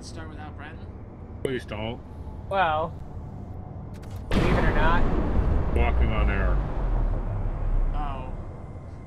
let's start without Brenton. Please don't. Well, believe it or not, Walking on air.